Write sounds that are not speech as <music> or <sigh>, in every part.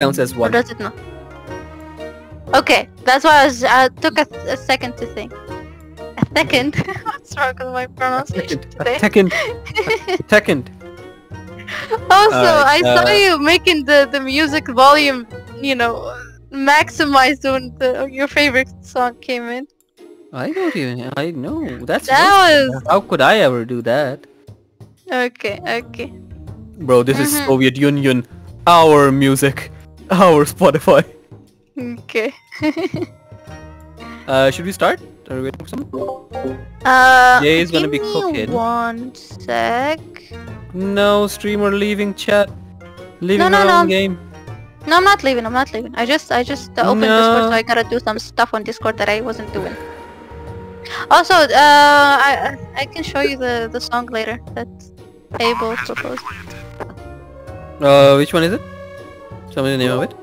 counts as Or does it not? Okay, that's why I was. I took a, a second to think. A second. <laughs> What's wrong with my pronunciation today? Second, <laughs> second. Also, Alright, I saw uh, you making the the music volume, you know, maximized when the, your favorite song came in. I don't even. I know that's. That was How could I ever do that, okay. Okay. bro? This is Mhm. Soviet Union. Our music, <laughs> our Spotify. Okay. <laughs> Uh, should we start? Are we waiting for someone? uh, Jay is gonna give be me cooking. One sec. No streamer leaving chat. Leaving no, our no. own game. No, I'm not leaving. I'm not leaving. I just, I just uh, opened Discord, so I gotta do some stuff on Discord that I wasn't doing. Also, uh, I, I I can show you the the song later. That's Abel proposed. Uh, which one is it? Tell me the name of it.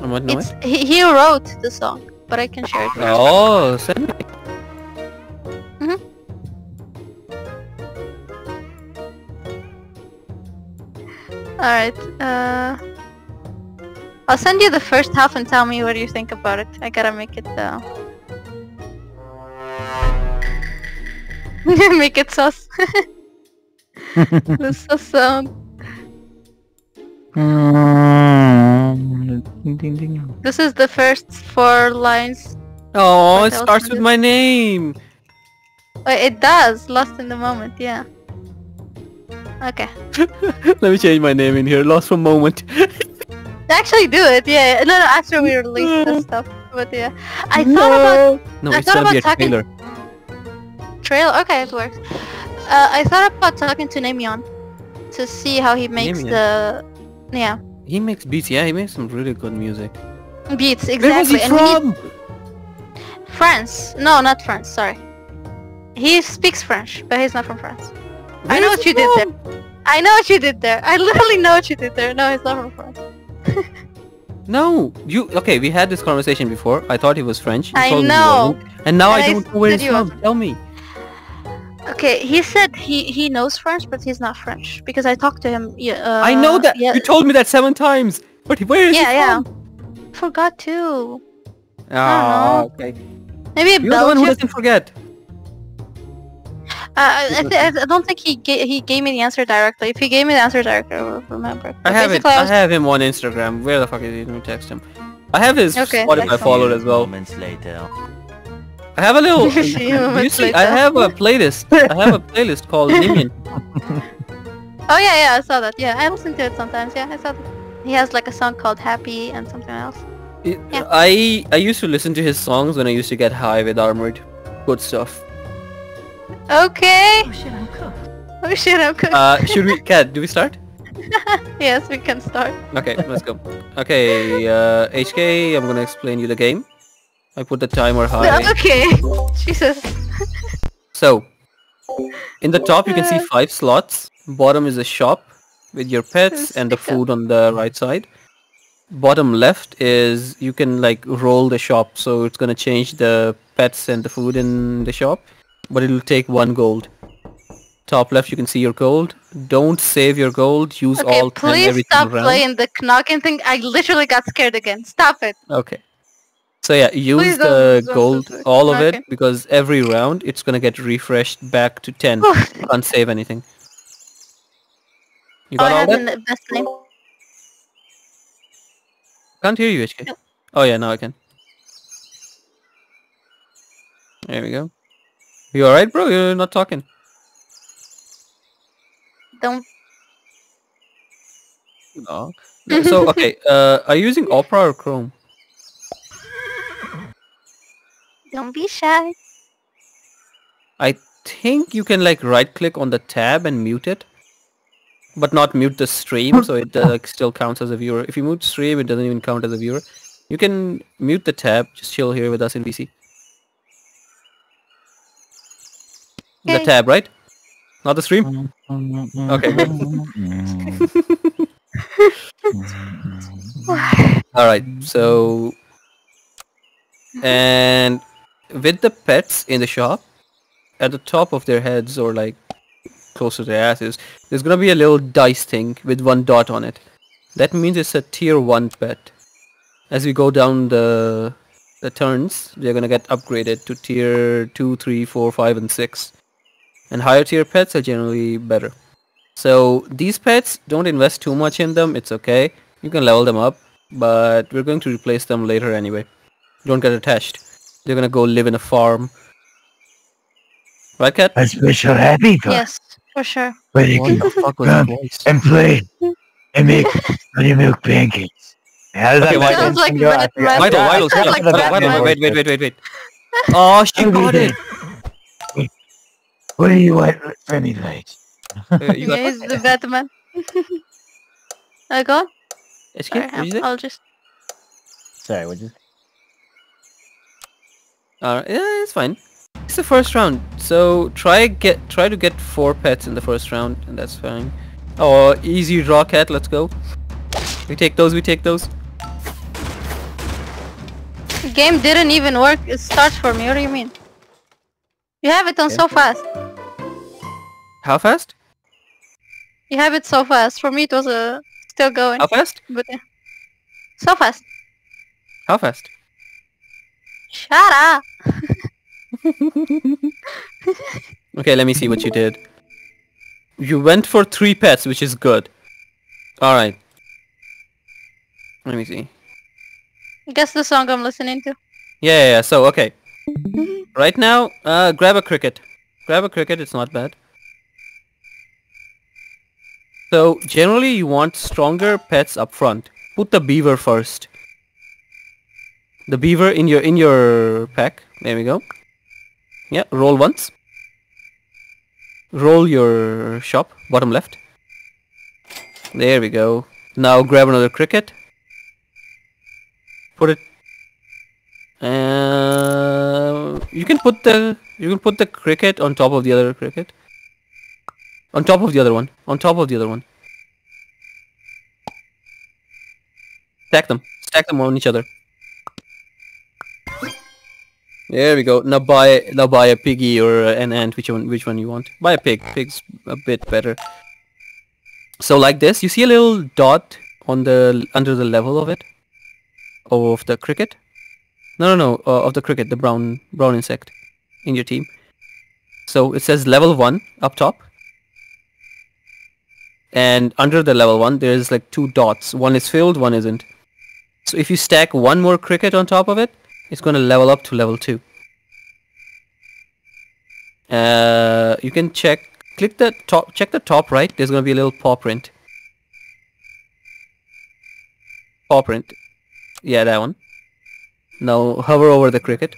I might know It's it. he, he wrote the song, but I can share it. Oh, send me. Alright, uh... I'll send you the first half and tell me what you think about it. I gotta make it, uh... <laughs> make it sus. <laughs> the sus sound. Ding, ding, ding. This is the first four lines. Oh, it starts with my name. Wait, it does. Lost in the moment, yeah. Okay. <laughs> Let me change my name in here. Lost for moment. Actually do it, yeah. No, no, after we release this stuff. But yeah. I thought about No, I it's thought gonna be a about talking- trailer. Trail? Okay, it works. Uh, I thought about talking to Namion to see how he makes Namion? the yeah He makes beats. Yeah, he makes some really good music. beats Where was exactly. he and from? France. No, not France. Sorry. He speaks French, but he's not from France. I know what he you did there. I know what you did there. I literally know what you did there. No, he's not from France. <laughs> No, you okay? We had this conversation before. I thought he was French. You I know. and now And I I don't know where he's from. Tell me. Okay, he said he he knows French, but he's not French because I talked to him. Yeah, uh, I know that. Yeah, You told me that seven times. But where is yeah, he yeah. from? Forgot too. Ah, know. okay. Maybe You're the one who doesn't forget. Uh, I, I, th- I don't think he ga- he gave me the answer directly. If he gave me the answer directly, I will remember. I have it. basically, I was- have him on Instagram. Where the fuck is he? Let me text him. I have his Okay, Spotify text him. followed as well. Moments later. I have a little. <laughs> You see? I have a playlist. I have a playlist called <laughs> Nimian. Oh yeah, yeah, I saw that. Yeah, I listen to it sometimes. Yeah, I saw that. He has like a song called Happy and something else. It- Yeah. I I used to listen to his songs when I used to get high with Armored. Good stuff. Okay. Oh shit, I'm cooked. Oh shit, I'm cooked. Uh, should we, <laughs> Cat? Do we start? yes, we can start. Okay, let's go. Okay, uh, HK, I'm gonna explain you the game. I put the timer <laughs> high. Okay. <laughs> Jesus. So, <laughs> in the top you can see five slots. Bottom is a shop with your pets and the food on the right side. Bottom left is you can like roll the shop, so it's gonna change the pets and the food in the shop, but it'll take one gold. Top left you can see your gold. Don't save your gold. Use Okay, all and please stop around. playing the knocking thing. I literally got scared again. Stop it. Okay. So yeah, use the gold, all of Okay. it, because every round it's gonna get refreshed back to 10. You can't save anything. You Oh, I all have that? the best. Can't hear you, HK. Oh yeah, now I can. There we go. You alright, bro? You're not talking. Don't. No. No, so okay, uh, are you using Opera or Chrome? Don't be shy. I think you can like right click on the tab and mute it, but not mute the stream, so it uh, like, still counts as a viewer. If you mute stream, it doesn't even count as a viewer. You can mute the tab, just chill here with us in VC. The tab, right? Not the stream? Okay. <laughs> Alright, so... And with the pets in the shop, at the top of their heads or like close to their asses, there's gonna be a little dice thing with one dot on it. that means it's a tier 1 pet. As we go down the the turns, they're gonna get upgraded to tier 2, 3, 4, 5 and 6. And higher tier pets are generally better. So these pets, don't invest too much in them, it's okay. You can level them up, but we're going to replace them later anyway. Don't get attached. They're gonna go live in a farm. Right, Cat? A special happy car Yes, for sure. where they What can fuck was come and play and make buttermilk pancakes. How does Okay, that why make Sounds sense? like Bingo? I Bennett forgot- Vital, Batman. Vital, I stop. forgot the Vital, Batman Vital, wait, wait, voice. wait, wait, wait. Oh, she Okay, got it. What do you want for me, Light? Uh, you <laughs> got Yeah, he's the Batman. <laughs> I got. Escape? Sorry, What did you say? I'll just. Sorry, what you? Uh, yeah, it's fine. It's the first round, so try get try to get four pets in the first round, and that's fine. Oh, easy draw cat. Let's go. We take those. We take those. Game didn't even work. It starts for me. What do you mean? You have it on so fast. How fast? You have it so fast. For me, it was uh, still going. How fast? But uh, so fast. How fast? Shut up. <laughs> Okay, let me see what you did. You went for three pets, which is good. All right. Let me see. Guess the song I'm listening to. Yeah, yeah, yeah. So, okay. Right now, uh, grab a cricket. Grab a cricket, it's not bad. So, generally you want stronger pets up front. Put the beaver first. The beaver in your in your pack. There we go. Yeah, roll once. Roll your shop, bottom left. There we go. Now grab another cricket. Put it uh, you can put the you can put the cricket on top of the other cricket. On top of the other one. On top of the other one. Stack them. Stack them on each other. There we go. Now buy now buy a piggy or an ant, which one which one you want. Buy a pig. Pig's a bit better. So like this, you see a little dot on the under the level of it, of the cricket. No, no, no, uh, of the cricket, the brown brown insect in your team. So it says level 1 up top. And under the level 1 there's like two dots. One is filled, one isn't. So if you stack one more cricket on top of it, it's going to level up to level 2. Uh, you can check, click the top, check the top right, there's going to be a little paw print. Paw print. Yeah, that one. Now hover over the cricket.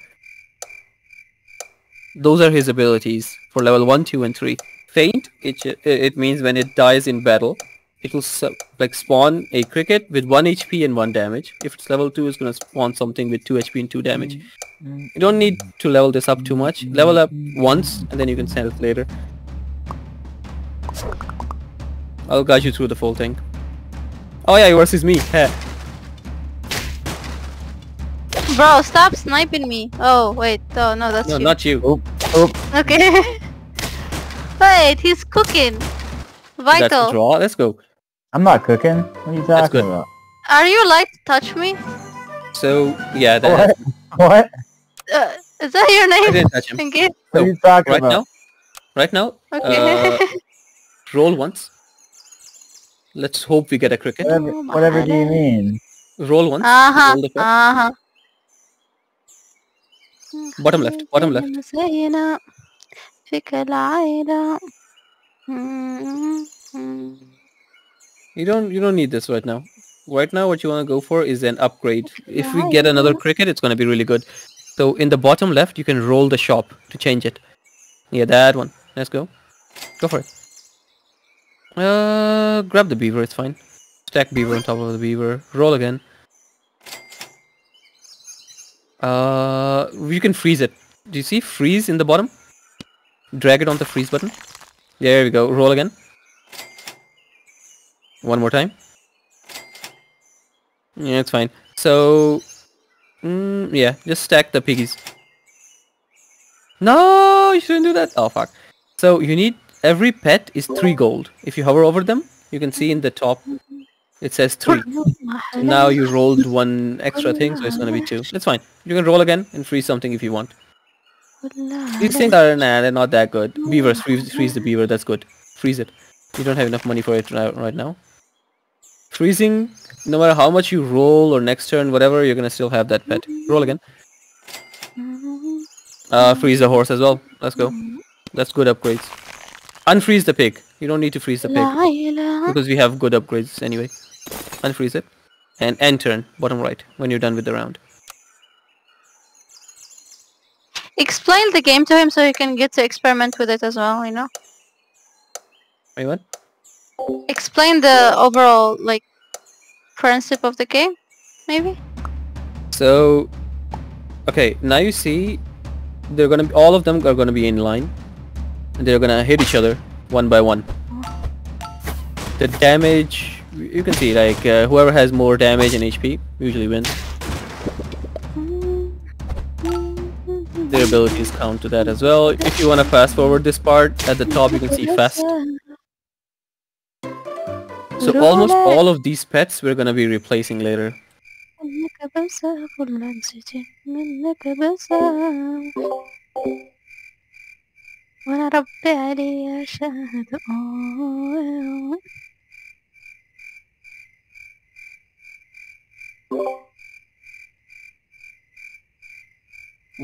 Those are his abilities for level 1, 2 and 3. Faint, it, it means when it dies in battle, it will like spawn a cricket with 1 HP and 1 damage. If it's level 2, it's gonna spawn something with 2 HP and 2 damage. You don't need to level this up too much. Level up once and then you can sell it later. I'll guide you through the full thing. Oh yeah, versus me. <laughs> Heh. Bro, stop sniping me. Oh, wait. Oh, no, that's No, you. not you. Oop, oop. Okay. <laughs> wait, he's cooking. That's the Vital. draw. Let's go. I'm not cooking. What are you That's talking good. about? Are you allowed to touch me? So yeah, that What? What? <laughs> Uh, is that your I name? didn't touch him. Okay. What are So, you talking Right about? now, right now, Okay. uh, <laughs> roll once. Let's hope we get a cricket. Whatever, Oh my whatever do you God. mean? Roll once. uh-huh. Roll the first. Uh-huh. Bottom left, bottom left. زينا فيك العيلة مم. You don't you don't need this right now. Right now, what you want to go for is an upgrade. If we get another cricket, it's going to be really good. So in the bottom left, you can roll the shop to change it. Yeah, that one. Let's go. Go for it. Uh, grab the beaver. It's fine. Stack beaver on top of the beaver. Roll again. Uh, you can freeze it. Do you see freeze in the bottom? Drag it on the freeze button. There we go. Roll again. One more time. Yeah, it's fine. So, mm, yeah, just stack the piggies. No, you shouldn't do that. Oh, fuck. So you need, every pet is 3 gold. If you hover over them, you can see in the top It says three. So now you rolled one extra thing, so it's gonna be two. It's fine. You can roll again and freeze something if you want. These things are nah, they're not that good. Beavers, freeze, freeze the beaver. That's good. Freeze it. You don't have enough money for it right now. Freezing, no matter how much you roll or next turn, whatever, you're gonna still have that pet. Roll again. Uh, freeze the horse as well. Let's go. That's good upgrades. Unfreeze the pig. You don't need to freeze the pig because we have good upgrades anyway. Unfreeze it. And end turn, bottom right, when you're done with the round. Explain the game to him so he can get to experiment with it as well, you know? Wait, what? Explain the overall, like, principle of the game, maybe? So, okay, now you see, they're gonna be, all of them are gonna be in line, and they're gonna hit each other one by one. The damage, you can see, like uh, whoever has more damage and HP usually wins. Their abilities count to that as well. If you wanna fast forward this part, at the top you can see fast. So almost all of these pets we're gonna be replacing later.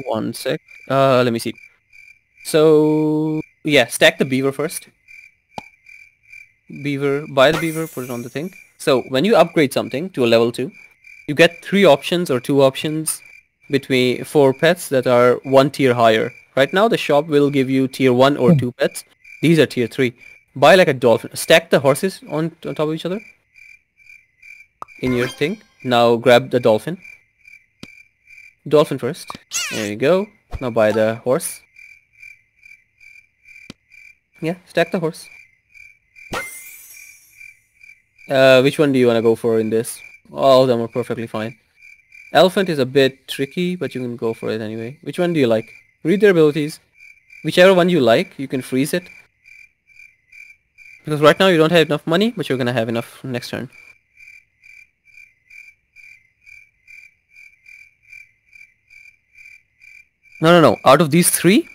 One sec. Uh, let me see. So, yeah, stack the beaver first. Beaver, buy the beaver, put it on the thing. So when you upgrade something to a level two, you get three options or two options between four pets that are one tier higher. Right now the shop will give you tier one or two pets. These are tier three. Buy like a dolphin. Stack the horses on, on top of each other in your thing. Now grab the dolphin. Dolphin first. There you go. Now buy the horse. Yeah, stack the horse. Uh, which one do you want to go for in this? All of them are perfectly fine. Elephant is a bit tricky, but you can go for it anyway. Which one do you like? Read their abilities. Whichever one you like, you can freeze it. Because right now you don't have enough money, but you're gonna have enough next turn. No, no, no. Out of these three,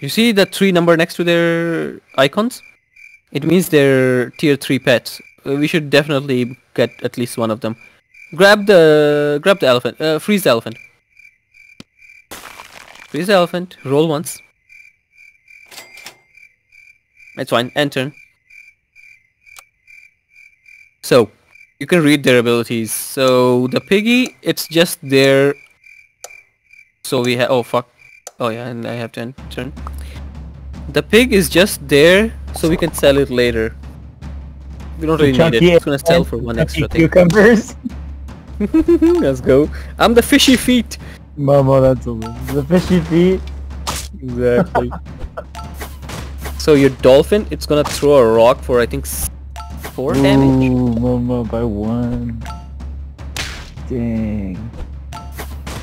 you see the three number next to their icons? It means they're tier 3 pets. Uh, We should definitely get at least one of them. Grab the grab the elephant. Uh, freeze the elephant. Freeze the elephant. Roll once. It's fine. End turn. So, you can read their abilities. So, the piggy, it's just their... So we have... Oh, fuck. Oh, yeah, and I have to end turn. The pig is just there so we can sell it later. We don't really need it. It's gonna sell for one extra thing. Cucumbers. <laughs> Let's go. I'm the fishy feet. Mama, that's a The fishy feet. Exactly. so your dolphin, it's gonna throw a rock for I think four damage. Mama, by one. Dang.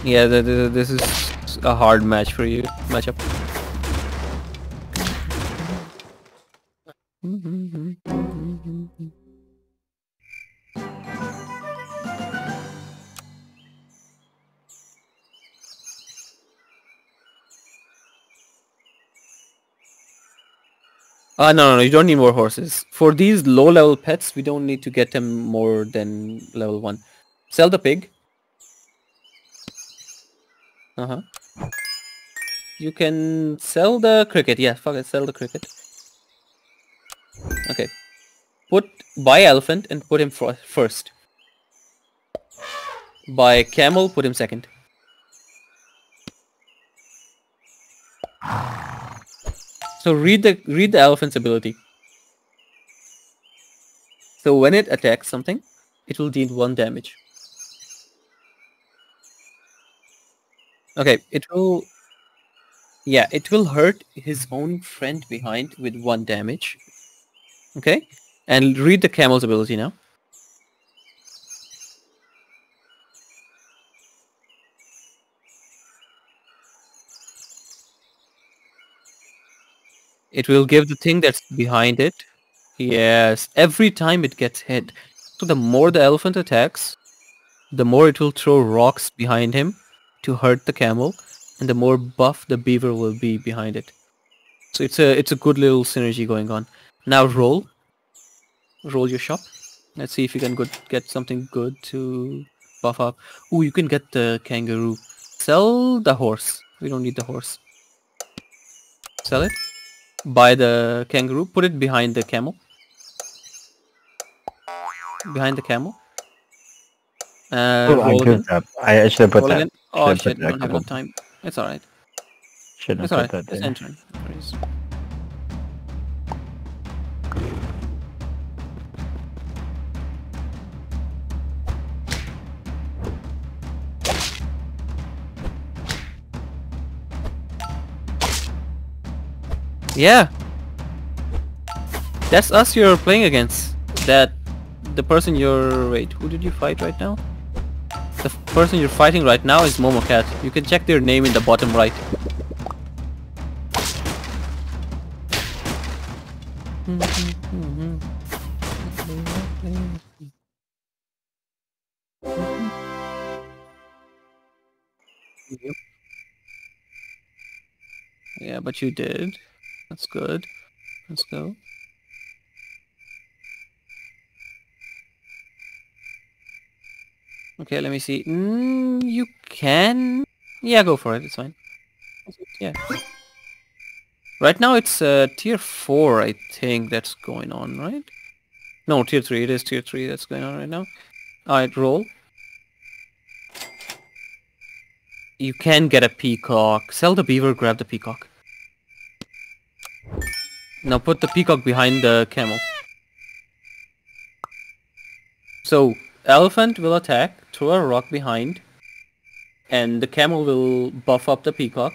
Yeah, th- th- this is a hard match for you. Matchup. Uh, no, no, no, you don't need more horses. For these low-level pets, we don't need to get them more than level 1. Sell the pig. Uh-huh. You can sell the cricket. Yeah, fuck it, sell the cricket. Okay. Put, buy elephant and put him fir- first. Buy camel, put him second. So read the read the elephant's ability. So when it attacks something, it will deal one damage. Okay, it will yeah, it will hurt his own friend behind with one damage. Okay? And read the camel's ability now. It will give the thing that's behind it. Yes, every time it gets hit, So the more the elephant attacks, the more it will throw rocks behind him to hurt the camel, and the more buff the beaver will be behind it. So it's a it's a good little synergy going on. Now roll, roll your shop. Let's see if you can good, get something good to buff up. Ooh, you can get the kangaroo. Sell the horse. We don't need the horse. Sell it. Buy the kangaroo. Put it behind the camel. Behind the camel. Uh, Oh, I roll again. goofed. I, I should have put Roll that. again. Oh shit, that don't have enough time. It's alright. Shouldn't It's have put that Just there. Yeah. That's us you're playing against. That the person you're wait, who did you fight right now? The person you're fighting right now is Momocat. You can check their name in the bottom right. Yep. Yeah, but you did. That's good. Let's go. Okay, let me see. Mm, you can... Yeah, go for it. It's fine. Yeah. Right now it's uh, tier 4, I think, that's going on, right? No, tier 3. It is tier 3 that's going on right now. Alright, roll. You can get a peacock. Sell the beaver, grab the peacock. Now put the peacock behind the camel. So, elephant will attack, throw a rock behind, and the camel will buff up the peacock.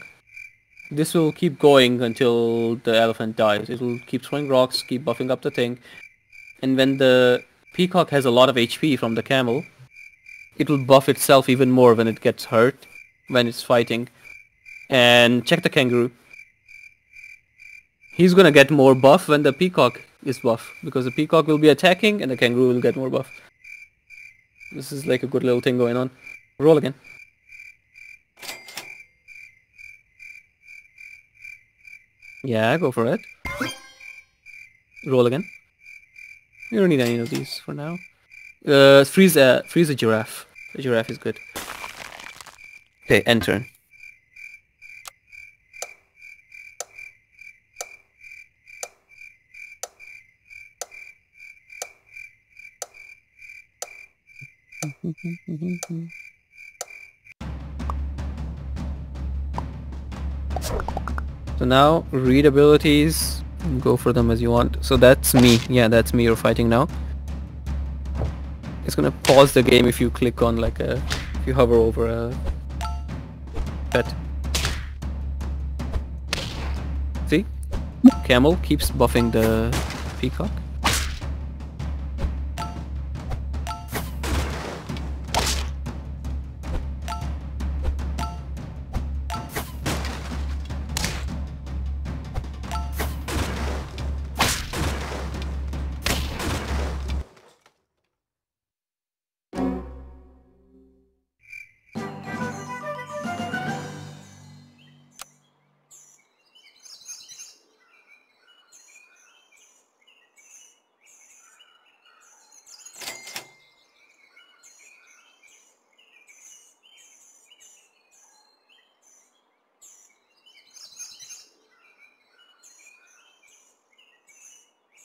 This will keep going until the elephant dies. It will keep throwing rocks, keep buffing up the thing. And when the peacock has a lot of HP from the camel, it will buff itself even more when it gets hurt, when it's fighting. And check the kangaroo. He's gonna get more buff when the peacock is buff, because the peacock will be attacking and the kangaroo will get more buff. This is like a good little thing going on. Roll again. Yeah, go for it. Roll again. You don't need any of these for now. Uh, freeze a freeze a giraffe. A giraffe is good. Okay, end turn. So now read abilities. Go for them as you want. So that's me. Yeah, that's me you're fighting now. It's gonna pause the game if you click on like a if you hover over a pet. See? Camel keeps buffing the peacock.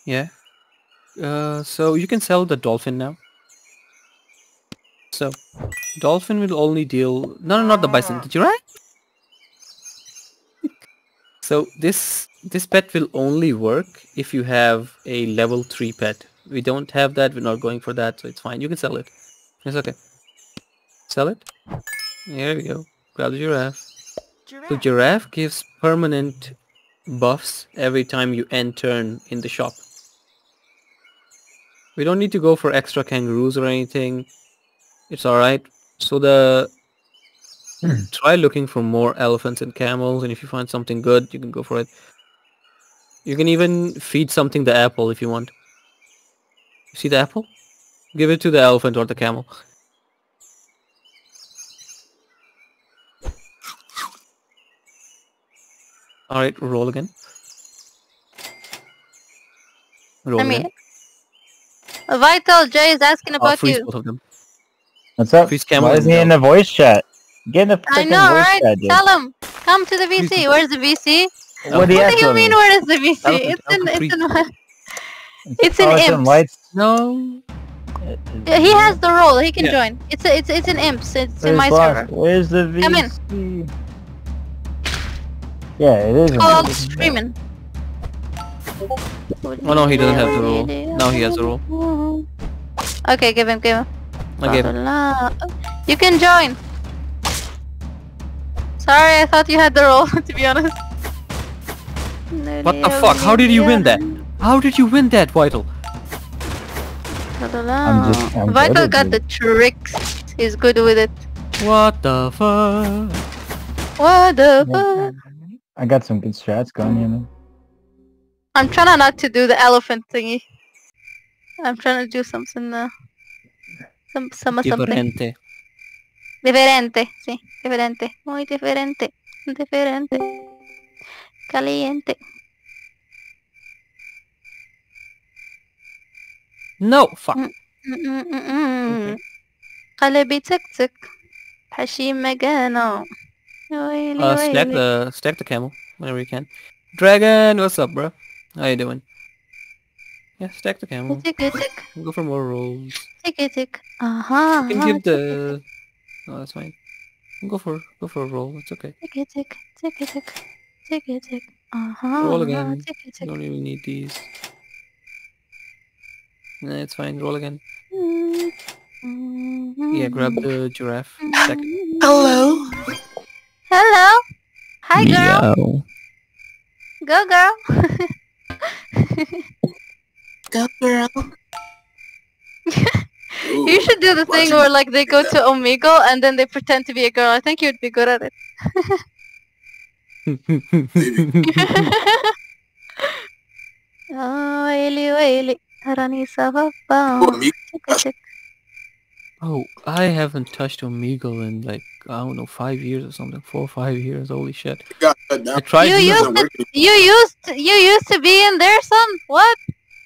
Yeah. Uh, so you can sell the dolphin now. So, dolphin will only deal... No, no, not the bison. Did you giraffe? <laughs> so this this pet will only work if you have a level 3 pet. We don't have that. We're not going for that, so it's fine. You can sell it. It's okay. Sell it. There we go. Grab the giraffe. The giraffe gives permanent buffs every time you end turn in the shop. We don't need to go for extra kangaroos or anything. It's alright. So the Hmm. try looking for more elephants and camels and if you find something good you can go for it. You can even feed something the apple if you want. You see the apple? Give it to the elephant or the camel. Alright, roll again. Roll I mean, again. Vital Jay is asking I'll about freeze you. both of them. What's up? Freeze camel Why is and he in the voice chat? Get in the I freaking know, voice right? chat, dude. Tell him. Come to the VC. Where's the VC? What do you What do you mean? Where is the VC? It's in. It's in. Oh, It's in it's imps. lights. No. He has the role. He can Yeah. join. It's a, it's it's in imps. It's in my Lost? server. Where's the VC? Come in. Yeah, it is. in Called the- streaming. Oh no, he doesn't have the role. Now he has the role. Okay, give him, give him. I gave. You can join. Sorry, I thought you had the role. <laughs> to be honest. What the fuck? How did you win that? How did you win that, Vital? I'm just- I'm Vital got the tricks. He's good with it. What the fuck? What the fuck? I got some good strats going here, man. I'm trying not to do the elephant thingy. I'm trying to do something. Uh, some, some, something. Differente. Diferente, sí, diferente. Muy diferente. Diferente. Caliente. No, fuck. Mm-mm-mm-mm. قلبي تك تك حشيم مكانه يا ويلي Uh, stack ويلي the stack the camel whenever you can. Dragon, what's up, bro? How you doing? Yeah, stack the camel. Tick, tick. We'll go for more rolls. Tick, tick. Uh-huh. You can uh-huh. give the... No, that's fine. Go for go for a roll. It's okay. Tick, tick. Tick, tick. Tick, tick. Uh-huh. Roll uh-huh. again. Tick, tick. You don't even need these. Nah, it's fine. Roll again. Mm-hmm. Yeah, grab the giraffe. Stack. Mm-hmm. Hello. Hello. Hi, girl. Meow. Go, girl. <laughs> Go girl. <laughs> you should do the thing where like they go to Omegle and then they pretend to be a girl. I think you'd be good at it. oh, waily waily. Rani sababa. Omegle? oh, I haven't touched Omegle in like I don't know five years or something. Four or five years. Holy shit! got shut down. I tried. You to- used to, you used to, you used to be in there, son. What?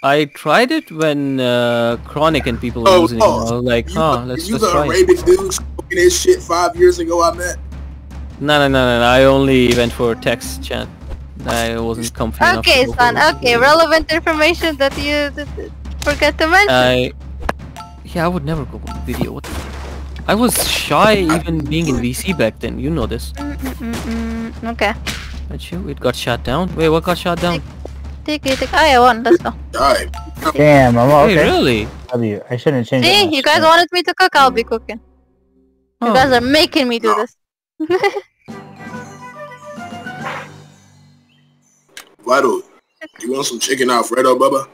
I tried it when uh, Chronic and people were Oh, using it. oh, I was like, You, huh, let's you let's the try it. Arabic dude smoking his shit five years ago, I met. No, no, no, no, no. I only went for text chat. I wasn't comfy enough. to Okay, son. Okay, relevant information that you th- th- forget to mention. I yeah, I would never go on video. What? the- I was shy even being in VC back then. You know this. Mm-mm-mm-mm. Okay. Did you? It got shut down. Wait, what got shut down? Take it. Take. Oh yeah, one. Let's go. Alright. Damn, I'm Hey, really? W. I shouldn't change. See, you guys wanted me to cook. I'll be cooking. You guys oh. are making me do this. <laughs> Vital, you want some chicken Alfredo, Bubba?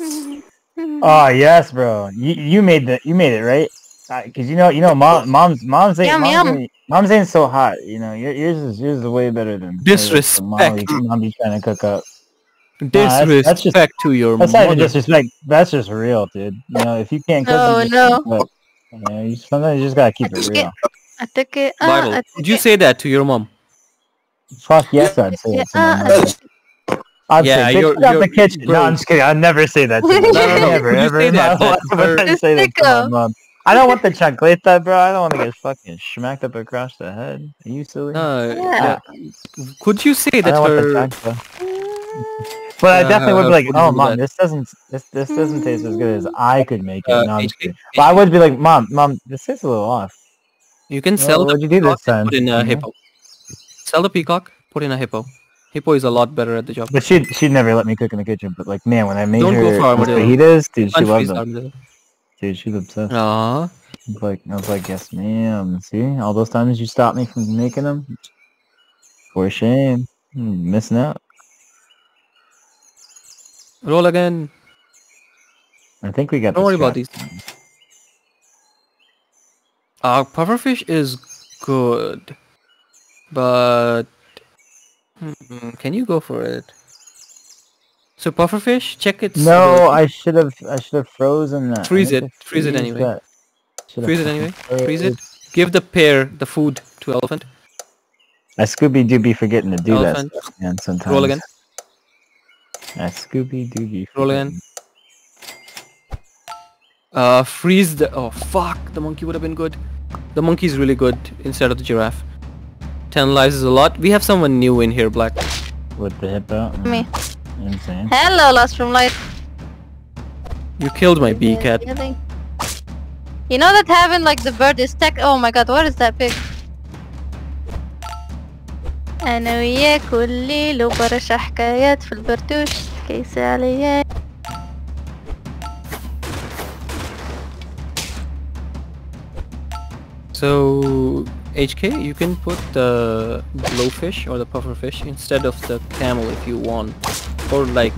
<laughs> Oh yes, bro. You you made the you made it right. Because you know you know mom mom's mom's ain't Yum, mom's, yum. Ain't, mom's ain't so hot. You know yours is yours is way better than Disrespect. Mom be, mom be trying to cook up. Disrespect that's- that's just- to your That's not mother. disrespect. That's just real, dude. You know if you can't cook, No, you no. can't cook. You know, you, sometimes you just gotta keep it just real. I took it. Uh, Vital. I Would took you it. say that to your mom? Fuck yes, I'd say it. to my uh, mother. Yes. I'd Yeah, say, you're- get out the kitchen. bro. No, I'm just kidding. I'd never say that to her. No, no, no. Never, ever say in that, but life I say that to my mom. I don't want the chancleta, bro. I don't want to get fucking smacked up across the head. Are you silly? No. Yeah. yeah. Could you say I that don't want the her? chancla. But I definitely would be Uh, like, oh, mom, this doesn't, this, this doesn't taste as good as I could make it. Uh, no, I'm it- just kidding. it- But I would be like, mom, mom, this tastes a little off. You can Well, sell the what'd you do this time? put in a Mhm. hippo. Sell the peacock, put in a hippo. Hippo is a lot better at the job. But she'd, she'd never let me cook in the kitchen. But like, man, when I made Don't go her for armadillo. fajitas, dude, she Punch loved these them. armadillo. Dude, she's obsessed. Aw. Like, I was like, yes, ma'am. See, all those times you stopped me from making them, for shame, Hmm, missing out. Roll again. I think we got. Don't this worry about these. Uh, pufferfish is good, but hmm, can you go for it? So pufferfish, check its No. I should have. I should have frozen that. Freeze it, freeze it anyway. Freeze it anyway, <laughs> freeze it. froze. Give the pear the food to elephant. I Scooby Doo be forgetting to do Elephant. that stuff, man. Sometimes. Roll again. I Scooby Doo be. Roll again. Uh, freeze the. Oh fuck! The monkey would have been good. The monkey's really good instead of the giraffe. Ten lives is a lot. We have someone new in here, Black. With the hippo. Me. Insane. Hello, Lost from Light. You killed my bee cat. Really? You know that having like the bird is tech. Oh my god, what is that pig? أنا وياك والليل وبرشا حكايات في البرتوش كيس عليا So HK, you can put the blowfish or the pufferfish instead of the camel if you want, or like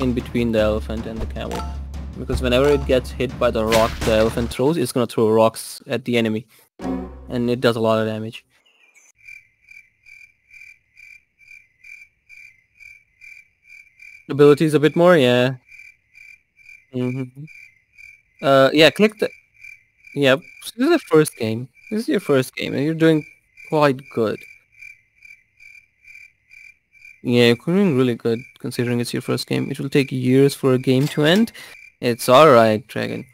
in between the elephant and the camel. Because whenever it gets hit by the rock the elephant throws, it's gonna throw rocks at the enemy, and it does a lot of damage. Abilities a bit more, yeah. hmm Uh, yeah, click the. Yep, so this is the first game. This is your first game, and you're doing quite good. Yeah, you're doing really good considering it's your first game. It will take years for a game to end. It's alright, Dragon.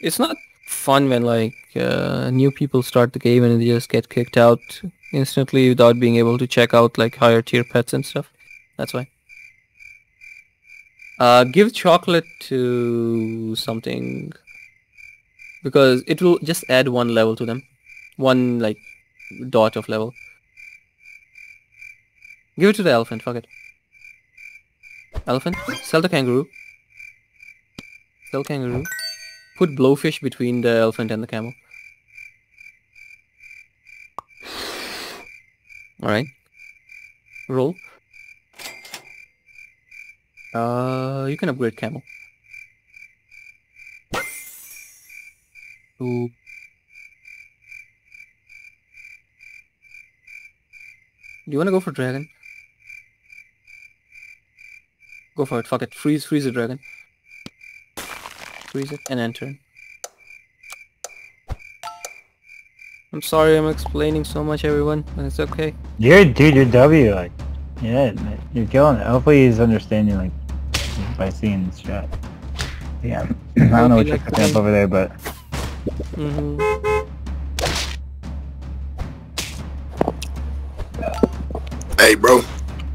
It's not fun when like uh, new people start the game and they just get kicked out instantly without being able to check out like higher tier pets and stuff. That's why. Uh, give chocolate to something because it will just add one level to them, one like dot of level. Give it to the elephant. Fuck it. Elephant. Sell the kangaroo. Sell kangaroo. Put blowfish between the elephant and the camel. Alright. Roll. Uh, you can upgrade camel. Ooh. Do you wanna go for dragon? Go for it, fuck it. Freeze freeze the dragon. Freeze it and enter. I'm sorry I'm explaining so much everyone, but it's okay. You're dude. You're W. Like, yeah, you're killing it. Hopefully he's understanding like by seeing this shot. Yeah, <clears throat> I don't know what you're cooking up over there, but Mm-hmm. Hey, bro.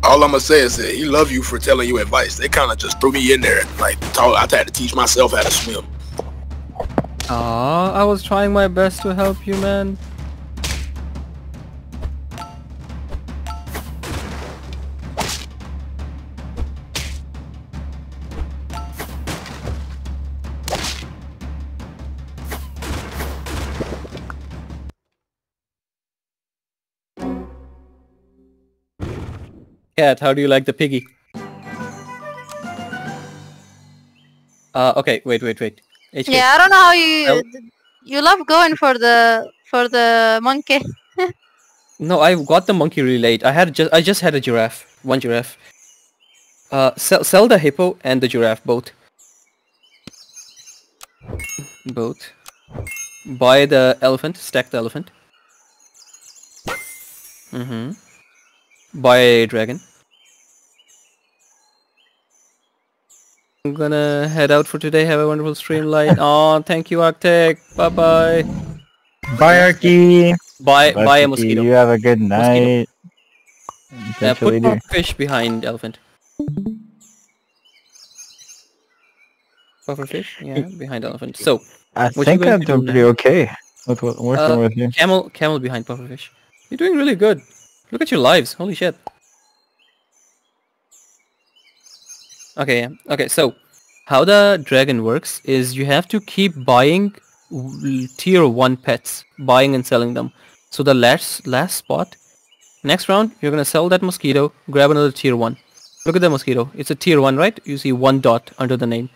All I'm gonna say is that he love you for telling you advice. They kind of just threw me in there. Like, told, I had to teach myself how to swim. Aw, I was trying my best to help you, man. Cat, how do you like the piggy? Uh, okay, wait, wait, wait. HK. Yeah, I don't know how you you love going for the for the monkey. <laughs> No, I got the monkey really late. I had just I just had a giraffe, one giraffe. Uh, sell sell the hippo and the giraffe both. Both. Buy the elephant. Stack the elephant. Mm-hmm. Buy a dragon. I'm gonna head out for today. Have a wonderful stream, light. <laughs> oh, thank you, Arctic. Bye bye. bye, Arky. Bye, Bye, buy a Arky. mosquito. You have a good night. Yeah, Eventually put do. more fish behind elephant. Puffer fish? Yeah, behind elephant. So, I what you think I'm to doing do pretty okay with what working Uh, with you. camel, camel behind puffer fish. You're doing really good. Look at your lives. Holy shit. Okay, okay. So, how the dragon works is you have to keep buying tier one pets, buying and selling them. So the last last spot, next round you're gonna sell that mosquito, grab another tier one. Look at the mosquito. It's a tier one, right? You see one dot under the name.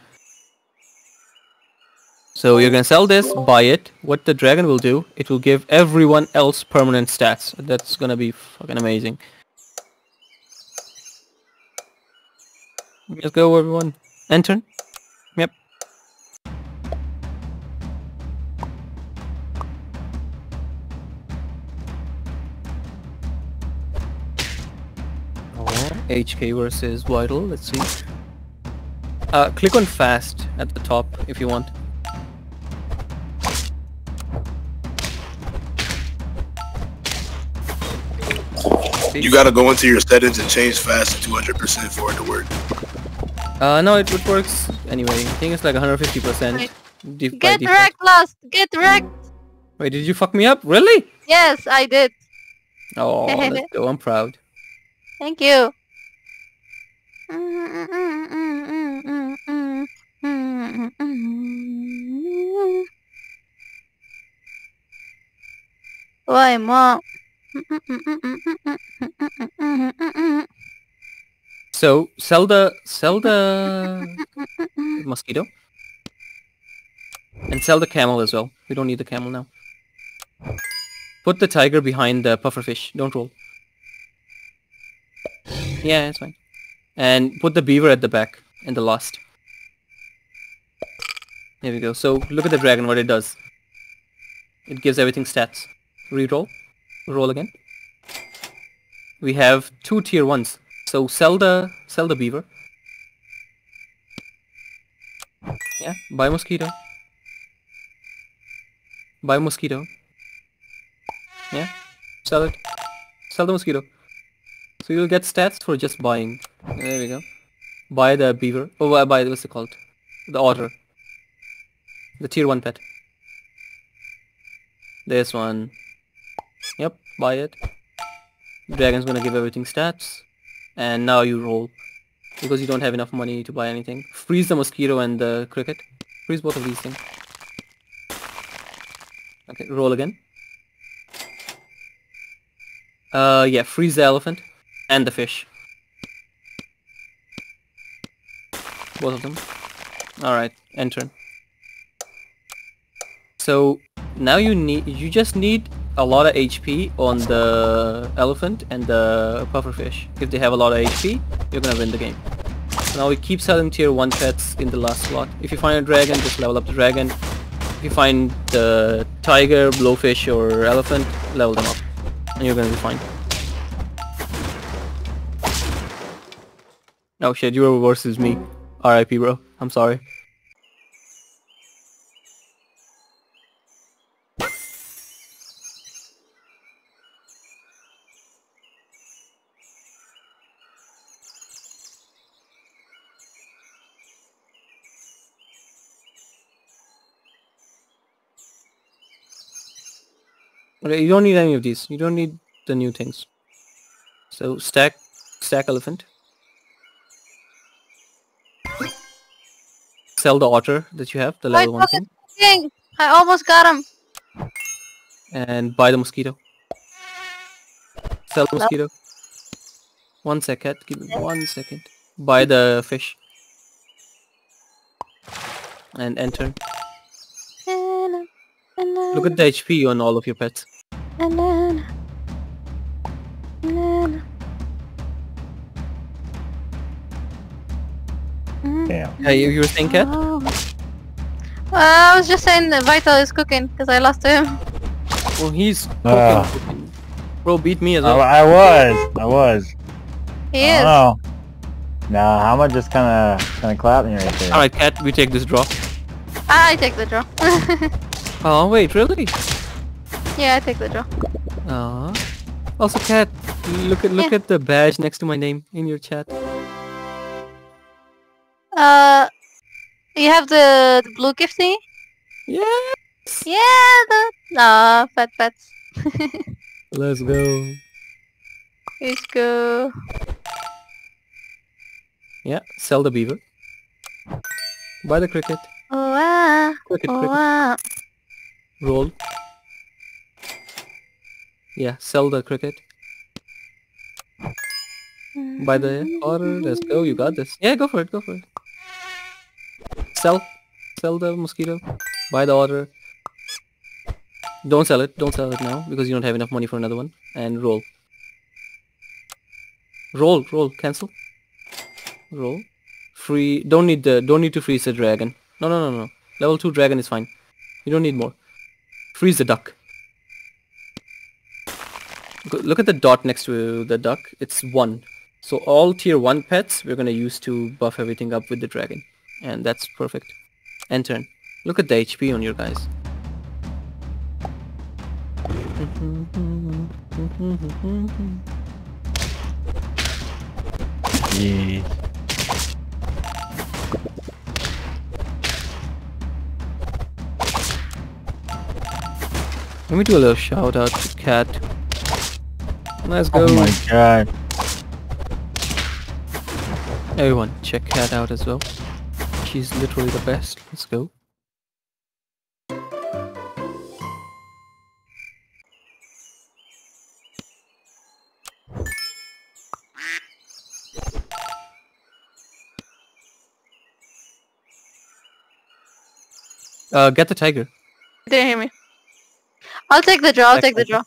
So you're gonna sell this, buy it. What the dragon will do, it will give everyone else permanent stats. That's gonna be fucking amazing. Let's go, everyone. Enter. Yep. HK versus Vital. Let's see. Uh, click on fast at the top if you want. You gotta go into your settings and change fast to 200% for it to work. Uh, no, it, it works anyway. I think it's like 150%. Wait. de- by Get default. wrecked, Lost! Get wrecked! Wait, did you fuck me up? Really? Yes, I did. Oh, <laughs> let's go. I'm proud. Thank you. <laughs> Why, mom? So, sell the, sell the mosquito. And sell the camel as well. We don't need the camel now. Put the tiger behind the pufferfish. Don't roll. Yeah, it's fine. And put the beaver at the back in the last. There we go. So look at the dragon, what it does. It gives everything stats. Reroll. Roll again. We have two tier ones. So sell the sell the beaver. Yeah, buy mosquito. Buy mosquito. Yeah, sell it. Sell the mosquito. So you'll get stats for just buying. There we go. Buy the beaver. Oh, buy what's it called? The otter. The tier one pet. This one. Yep, buy it. Dragon's gonna give everything stats. And now you roll. Because you don't have enough money to buy anything. Freeze the mosquito and the cricket. Freeze both of these things. Okay, roll again. Uh, yeah, freeze the elephant and the fish. Both of them. Alright, enter. So now you need you just need a lot of HP on the elephant and the pufferfish. If they have a lot of HP, you're gonna win the game. Now we keep selling tier 1 pets in the last slot. If you find a dragon, just level up the dragon. If you find the tiger, blowfish or elephant, level them up. And you're gonna be fine. Oh shit, you were versus me. RIP bro. I'm sorry. Okay, you don't need any of these. You don't need the new things. So stack, stack elephant. Sell the otter that you have, the level one fucking thing, I almost got him. and buy the mosquito. Sell the Nope. mosquito. One second, give me one second. Buy the fish. And enter. Look at the HP on all of your pets. Damn. Hey, you, you were saying cat? Oh. Well, I was just saying that Vital is cooking because I lost to him. Well, he's cooking. Ah. cooking. Bro, beat me as well. I was. I was. He I is. know. Nah, how much just kind of kind of clapping right there. Alright, cat, we take this draw. I take the draw. <laughs> Oh, wait, really? yeah, I take the draw. Aw. Also, cat, look at look Yeah. at the badge next to my name in your chat. Uh, you have the, the blue gift thingy? Yeah. Yeah, the nah, fat pets. <laughs> Let's go. Let's go. Yeah, sell the beaver. Buy the cricket. Oh ah, Cricket, oh cricket. ah. Roll. Yeah, sell the cricket. Buy the otter, Let's go. You got this. Yeah, go for it. Go for it. Sell. Sell the mosquito. Buy the otter. Don't sell it. Don't sell it now because you don't have enough money for another one. And roll. Roll. Roll. Cancel. Roll. Free. Don't need the. Don't need to freeze the dragon. No, no, no, no. Level two dragon is fine. You don't need more. Freeze the duck. Look at the dot next to the duck. It's one. So all tier one pets we're gonna use to buff everything up with the dragon, and that's perfect. End turn. Look at the HP on your guys. <laughs> Jeez. Let me do a little shout out to Cat. Let's go. Oh my god. Everyone, check Cat out as well. She's literally the best. Let's go. Uh, get the tiger. Didn't hear me. I'll take the draw. I'll take the draw.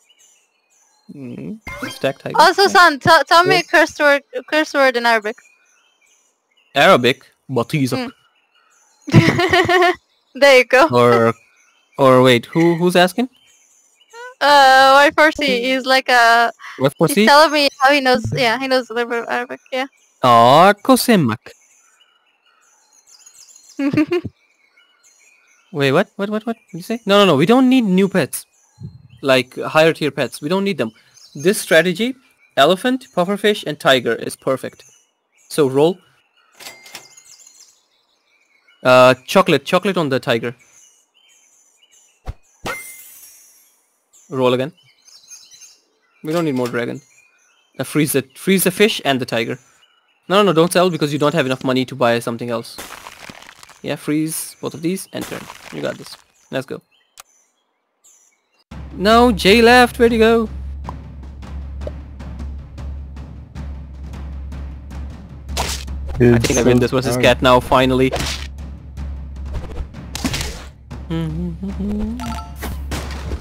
Mm, stack tiger. Also, son, tell me a curse word. a Curse word in Arabic. Arabic, Batiza. Mm. <laughs> there you go. Or, or wait, who who's asking? Uh, why Farsi? He's like a. What for He's telling me how he knows. Yeah, he knows a little bit of Arabic. Yeah. Aa, kosemak. <laughs> Wait, what? What? What? What? Did you say? No, no, no. We don't need new pets, like higher tier pets. We don't need them. This strategy, elephant, pufferfish, and tiger is perfect. So roll. Uh, chocolate, chocolate on the tiger. Roll again. We don't need more dragon. Uh, freeze the freeze the fish and the tiger. No, no, no, don't sell because you don't have enough money to buy something else. Yeah, freeze both of these and turn. You got this. Let's go. No, Jay left. Where'd he go? I think I win this versus cat now, finally.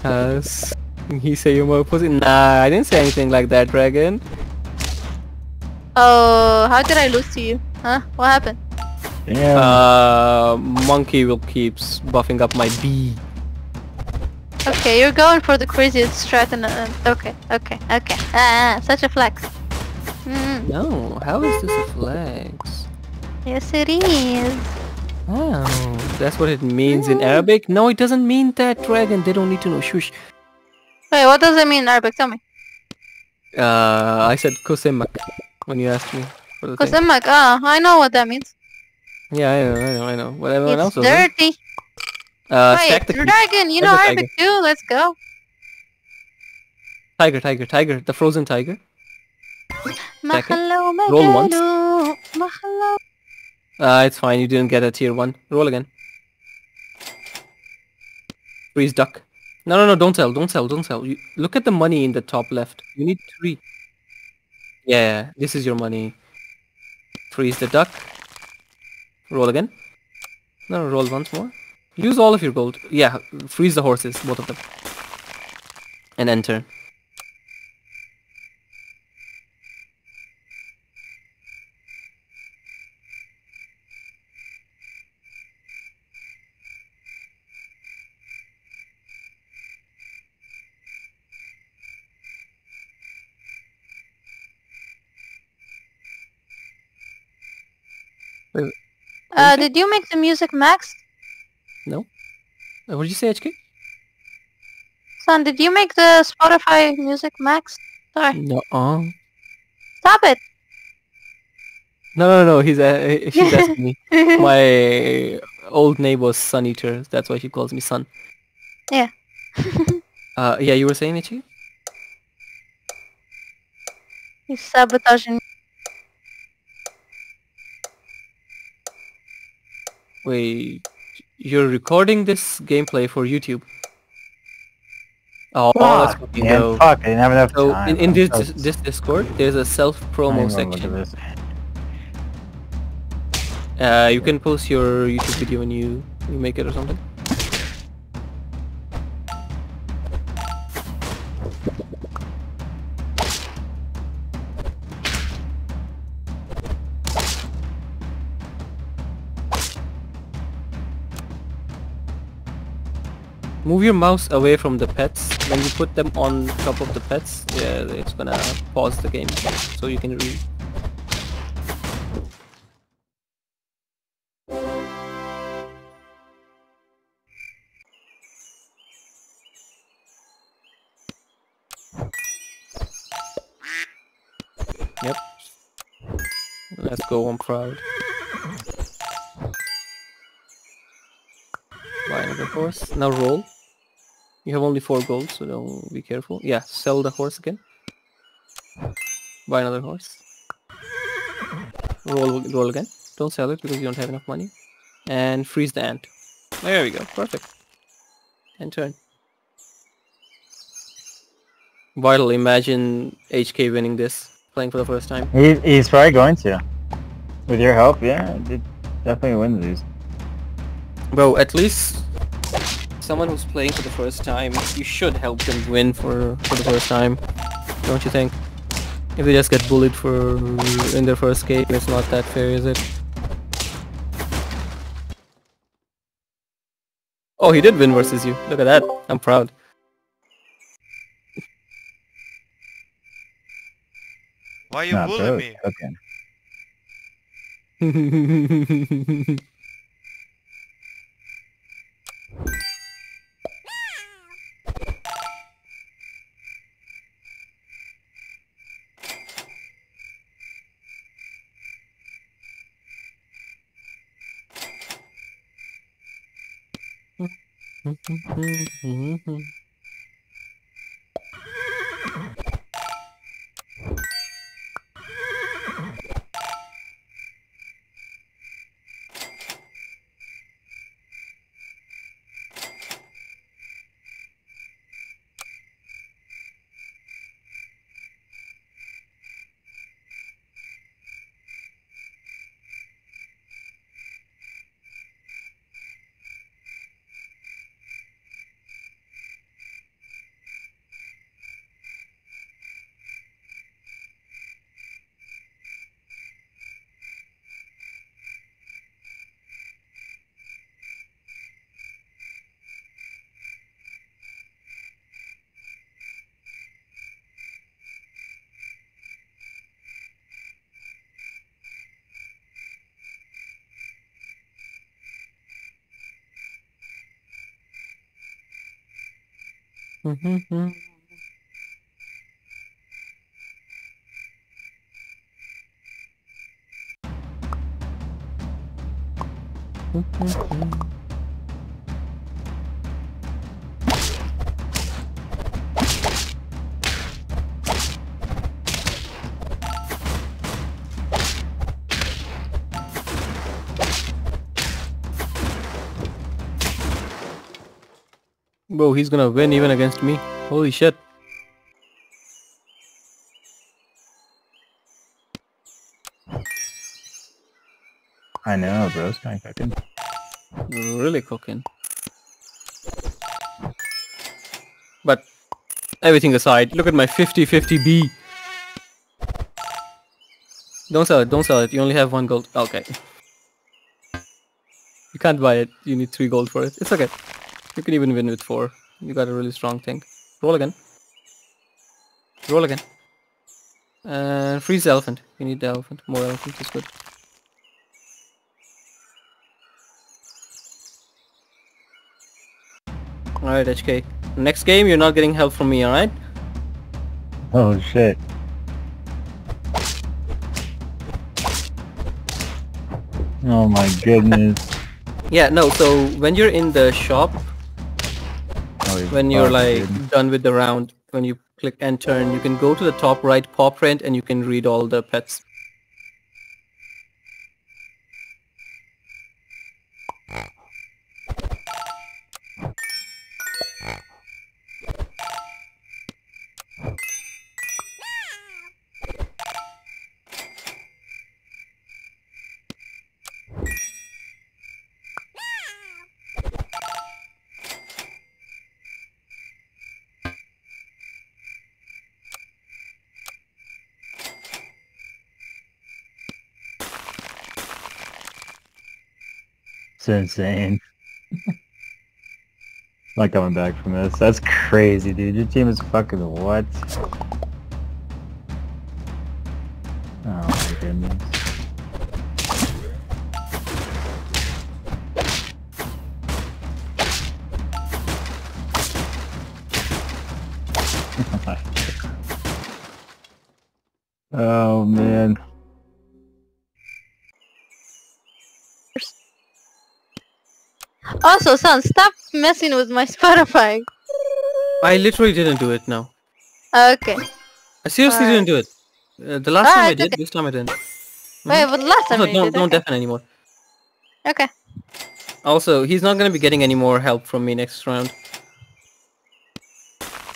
Has he say you're more pussy? Nah, I didn't say anything like that, Dragon. Oh, how did I lose to you? Huh? What happened? Yeah. Uh, monkey will keeps buffing up my bee. Okay, you're going for the craziest strat and uh, okay, okay, okay. Ah, ah, such a flex. Mm, No, how is this a flex? yes, it is. Oh, that's what it means in Arabic? No, it doesn't mean that, Dragon. They don't need to know. Shush. Wait, what does it mean in Arabic? Tell me. Uh, I said kosemak when you asked me for the Cause. I'm ah, I know what that means. Yeah, I know, I know, I know. What everyone it's else doesn't. Uh, Wait, stack the dragon, you know the Arabic too. Let's go. tiger, tiger, tiger. The frozen tiger. Mahalo, Roll once. mahalo. Uh, it's fine. You didn't get a tier one. Roll again. Freeze duck. No, no, no. Don't sell. Don't sell. Don't sell. You, look at the money in the top left. You need three. Yeah, this is your money. Freeze the duck. Roll again. No, roll once more. Use all of your gold. Yeah, freeze the horses, both of them. And enter. Uh, did you make the music max? No? Uh, what did you say, HK? Son, did you make the Spotify music max? Sorry. No. Uh. Stop it. No, no, no. He's uh, she's asking me. <laughs> My old neighbor's Sun Eater. That's why she calls me Sun. Yeah. <laughs> Uh, yeah, you were saying, Ichi? He's sabotaging. Wait, you're recording this gameplay for YouTube? Oh, Fuck, fucking man, go. fuck, I didn't have enough So time. in, in this so- this Discord, there's a self promo I don't know what section. Uh, you can post your YouTube video when you you make it or something. Move your mouse away from the pets. When you put them on top of the pets, yeah, it's gonna pause the game so you can read. Yep. Let's go, I'm proud. Horse. Now roll. You have only four gold, so don't be careful. Yeah, sell the horse again. Buy another horse. Roll roll again. Don't sell it because you don't have enough money. And freeze the ant. There we go. Perfect. And turn. Vital, imagine HK winning this, playing for the first time. He, he's probably going to. With your help, yeah, it definitely win these. Bro, at least someone who's playing for the first time, you should help them win for, for the first time. Don't you think? If they just get bullied for in their first game, it's not that fair, is it? Oh, he did win versus you. Look at that. I'm proud. Why you Nah, bullying bro, me? Okay. <laughs> Mm-hmm. mm-hmm. Bro, he's gonna win even against me. Holy shit. I know, bro's kind of cooking. Really cooking. But everything aside, look at my 50-50B. Don't sell it, don't sell it. You only have one gold. Okay. You can't buy it. You need three gold for it. It's okay. You can even win with four. You got a really strong thing. Roll again. Roll again. And freeze the elephant. You need the elephant. More elephant is good. Alright, HK. Next game, you're not getting help from me, alright? Oh shit. Oh my goodness. <laughs> Yeah, no, so when you're in the shop, Oh, when you're like done with the round, when you click and turn, you can go to the top right paw print and you can read all the pets. It's insane. <laughs> Not coming back from this. That's crazy, dude. Your team is fucking what? Also, son, stop messing with my <laughs> Spotify. I literally didn't do it now. Okay. I seriously Alright. didn't do it. Uh, the last Ah, time I did, okay. this time I didn't. Wait, but last time Also, you don't, did, don't okay. deafen anymore. okay. Also, he's not gonna be getting any more help from me next round.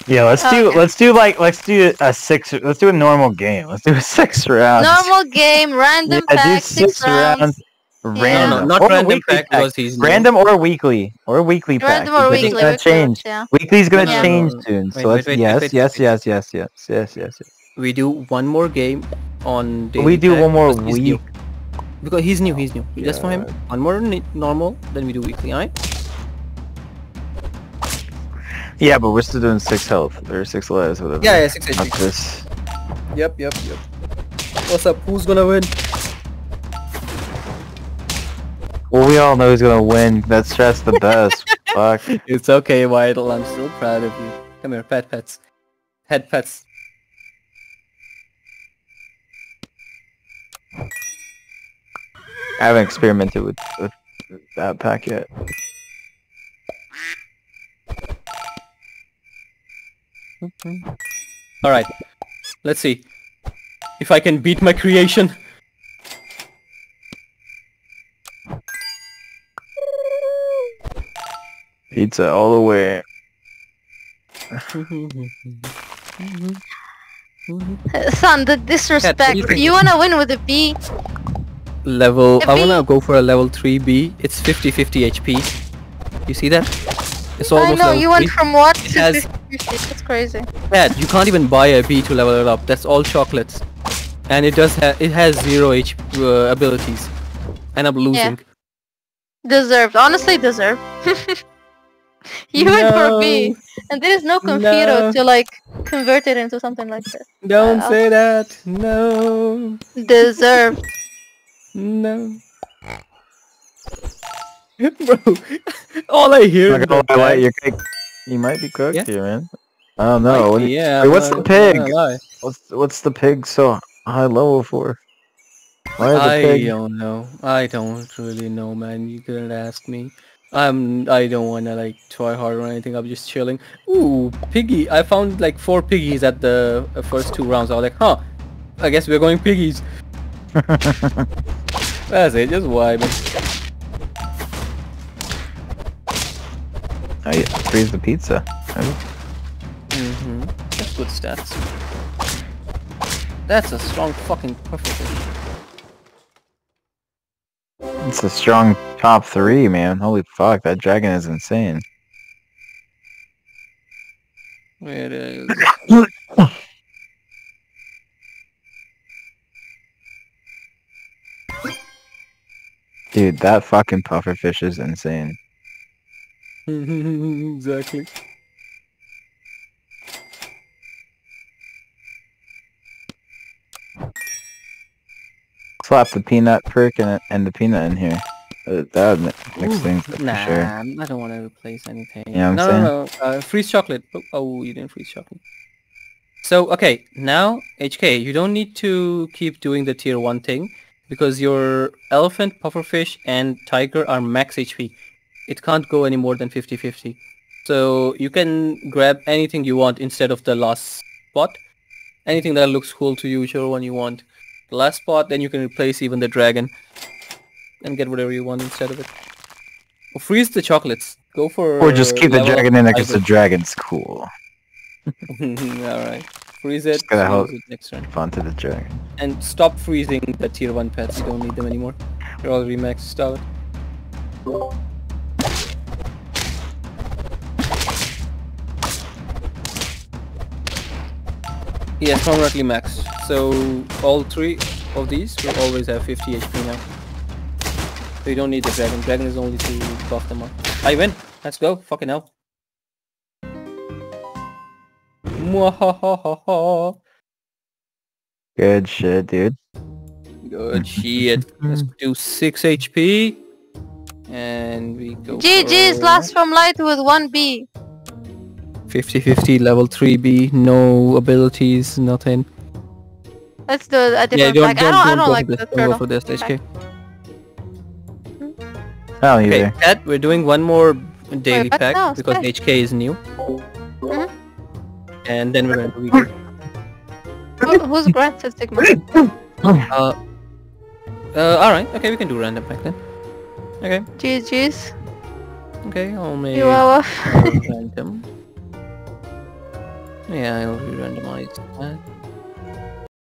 Yeah, let's do Okay. let's do like let's do a six let's do a normal game. Let's do a six round. Normal game, random yeah, pack, six rounds. Random. No, no, not or random weekly pack pack. because he's new. Random or weekly or weekly pack. Random or weekly. It's gonna which change. works, Yeah. Weekly's gonna Yeah. change No, no, soon. wait, so let's wait, wait, yes, wait, yes, wait. yes, yes, yes, yes, yes, yes. We do one more game on daily We do pack one more because he's new. Because he's new, he's new. Just for him, God. one more normal, then we do weekly, alright? Yeah, but we're still doing six health or six lives, whatever. Yeah, yeah, six Not HP. this. Yep, yep, yep. What's up? Who's gonna win? Well, we all know who's gonna win. That strat's the best. <laughs> Fuck. It's okay, Vital. I'm still proud of you. Come here, pet pets. Head pets. I haven't experimented with, with that pack yet. Alright. Let's see. If I can beat my creation. Pizza all the way. <laughs> Son, the disrespect. Cat, you wanna win with a B? level... A I wanna go for a level 3B. It's 50-50 HP. You see that? It's almost. I know, level you went 3. from what It to has- 50 That's crazy. Dad, you can't even buy a B to level it up. That's all chocolates. And it does ha it has zero H uh, abilities. And I'm losing. Yeah. Deserved. Honestly, deserved. <laughs> <laughs> you went for me. And there is no Confiro No. to like convert it into something like this. Don't Well. say that. No. Deserved. No. <laughs> Bro, all I hear Not is gonna the lie, bag. you're cooked. You might be cooked Yeah? here, man. I don't know. What- yeah, Wait, what's I'm the pig? What's what's the pig so high level for? Why is the I pig? don't know. I don't really know, man. You couldn't ask me. I'm. I don't wanna like try hard or anything. I'm just chilling. Ooh, piggy! I found like four piggies at the uh, first two rounds. I was like, huh. I guess we're going piggies. <laughs> That's it. Just vibing. Oh, yeah, freeze the pizza. Mm-hmm. That's good stats. That's a strong fucking perfect. It's a strong top three, man. Holy fuck, that dragon is insane. It is. Dude, that fucking pufferfish is insane. <laughs> exactly. Slap the peanut prick and, and the peanut in here. Uh, that mix Ooh, things up Nah, for sure. I don't want to replace anything. Yeah, I'm no, saying. no, no. Uh, freeze chocolate. Oh, oh, you didn't freeze chocolate. So, okay, now, HK, you don't need to keep doing the tier 1 thing because your elephant, pufferfish, and tiger are max HP. It can't go any more than 50-50. So, you can grab anything you want instead of the last spot. Anything that looks cool to you, whichever one you want. The last spot, then you can replace even the dragon and get whatever you want instead of it. Or freeze the chocolates. Go for Or just keep the dragon in there because the dragon's cool. <laughs> Alright. Freeze it. Just gotta help- it next turn. Fun to the dragon. And stop freezing the tier 1 pets. You don't need them anymore. They're already maxed out. Yes, permanently maxed. So all three of these will always have 50 HP now. So you don't need the dragon. Dragon is only to buff them up. I win. Let's go. Fucking hell. <laughs> Good shit, dude. Good shit. Let's do 6 HP. And we go GG's for last from light with 1B. 50-50 level 3B. No abilities, nothing. Let's do a Yeah, don't, pack. don't, I don't, I don't don't like this. Don't go for this, HK. I don't Okay, either. Cat, we're doing one more daily what pack now? because Sky? HK is new. Mhm. And then we're going to weekend. Who, who's granted Sigma? Uh, uh, alright, okay, we can do random pack then. Okay, GG's. okay, I'll make You are uh, <laughs> random. Yeah, I'll re-randomize that.